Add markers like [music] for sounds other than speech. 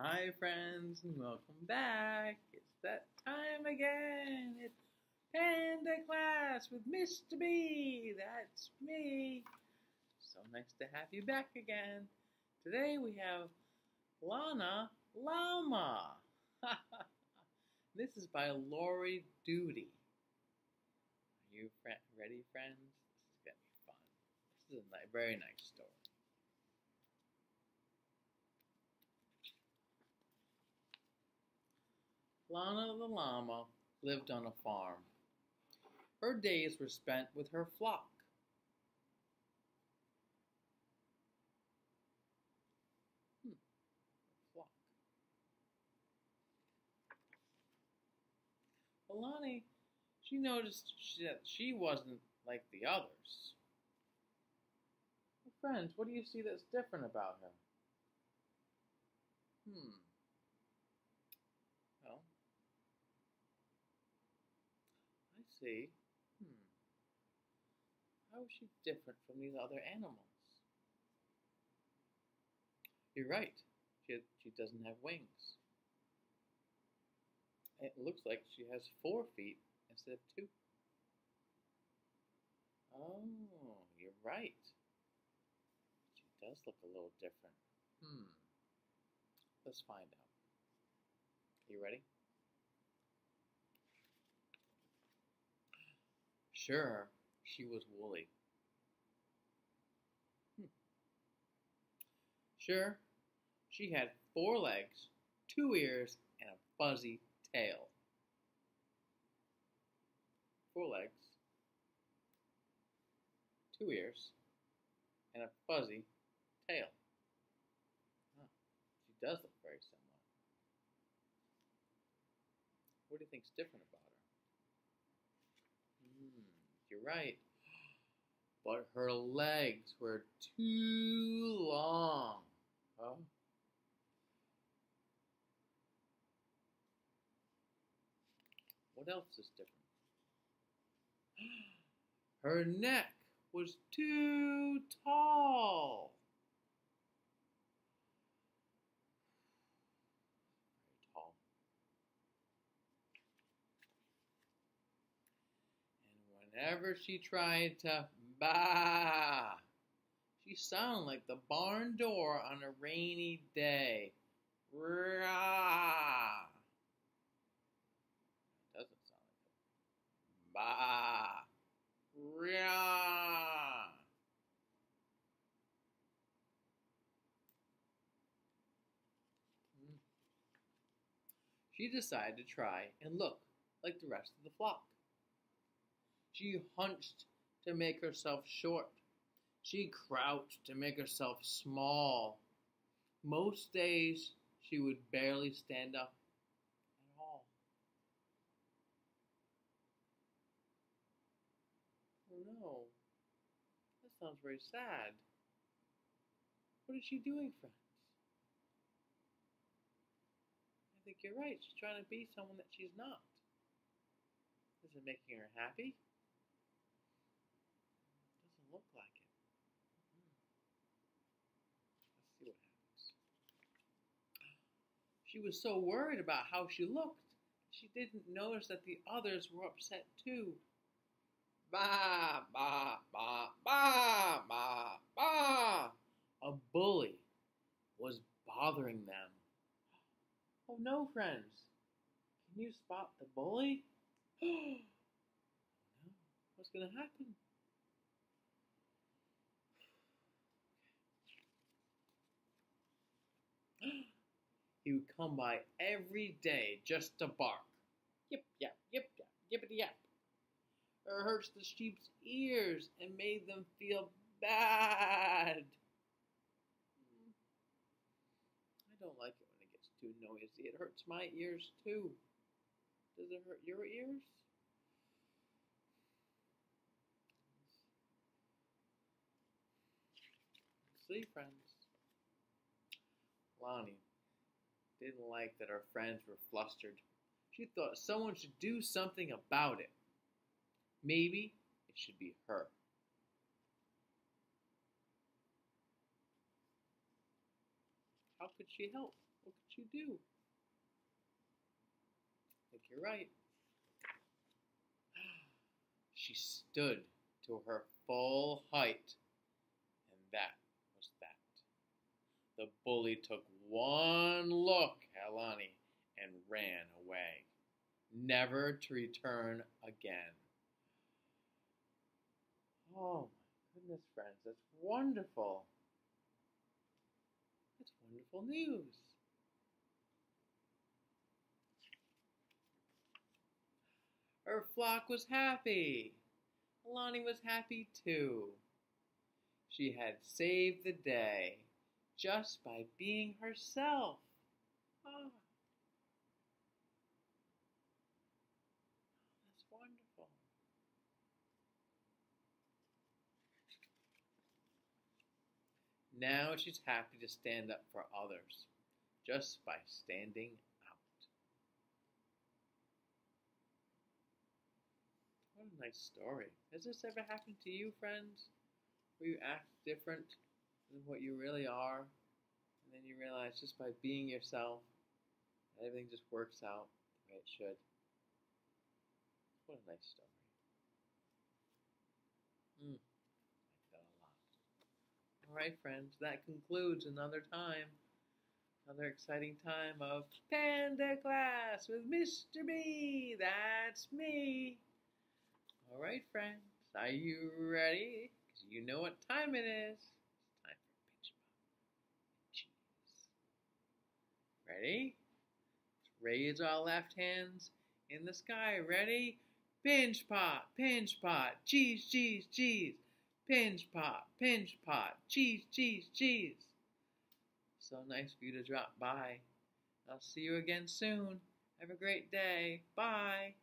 Hi, friends, and welcome back. It's that time again. It's Panda Class with Mr. B. That's me. So nice to have you back again. Today we have Lana Llama. [laughs] this is by Lori Doody. Are you ready, friends? This is going to be fun. This is a very nice story. Lana the llama lived on a farm. Her days were spent with her flock. Hmm, flock. She noticed that she wasn't like the others. Friends, what do you see that's different about her? Hmm. Well, I see. Hmm. How is she different from these other animals? You're right. She she doesn't have wings. It looks like she has four feet instead of two. Oh, you're right. She does look a little different. Hmm. Let's find out. You ready? Sure, she was woolly. Hmm. Sure, she had four legs, two ears, and a fuzzy tail. Four legs, two ears, and a fuzzy tail. Huh. She does look very similar. What do you think's different about her? You're right. But her legs were too long. Huh? What else is different? [gasps] Her neck was too tall. Very tall. And whenever she tried to bah, she sounded like the barn door on a rainy day. Rah. Doesn't sound like it. Bah. Hmm. She decided to try and look like the rest of the flock. She hunched to make herself short. She crouched to make herself small. Most days she would barely stand up at all. Oh no, that sounds very sad. What is she doing, friends? I think you're right. She's trying to be someone that she's not. Is it making her happy? Look like it. Let's see what happens. She was so worried about how she looked, she didn't notice that the others were upset too. Ba, ba, ba, ba, ba, ba. A bully was bothering them. Oh no, friends. Can you spot the bully? [gasps] What's going to happen? He would come by every day just to bark. Yip, yap, yip, yap, yippity yap. Or hurts the sheep's ears and made them feel bad. I don't like it when it gets too noisy. It hurts my ears too. Does it hurt your ears? See, friends. Lana didn't like that her friends were flustered. She thought someone should do something about it. Maybe it should be her. How could she help? What could she do? I think you're right. [gasps] She stood to her full height, and that was that. The bully took one look at Lana and ran away, never to return again. Oh my goodness, friends, that's wonderful. That's wonderful news. Her flock was happy. Lana was happy too. She had saved the day just by being herself. Ah. That's wonderful. Now she's happy to stand up for others just by standing out. What a nice story. Has this ever happened to you, friends? Where you act different than what you really are, and then you realize just by being yourself, everything just works out the way it should. What a nice story. Mm, a lot. All right, friends, that concludes another time, another exciting time of Panda Class with Mr. B. That's me. All right, friends, are you ready? Because you know what time it is. It's time for pinch pop cheese. Ready? Raise our left hands in the sky. Ready? Pinch pot, pinch pot, cheese, cheese, cheese. Pinch pot, pinch pot, cheese, cheese, cheese. So nice for you to drop by. I'll see you again soon. Have a great day. Bye.